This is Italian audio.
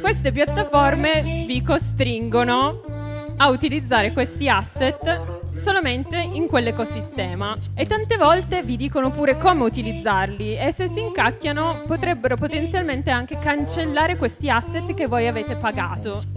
queste piattaforme vi costringono a utilizzare questi asset solamente in quell'ecosistema e tante volte vi dicono pure come utilizzarli e se si incacchiano potrebbero potenzialmente anche cancellare questi asset che voi avete pagato.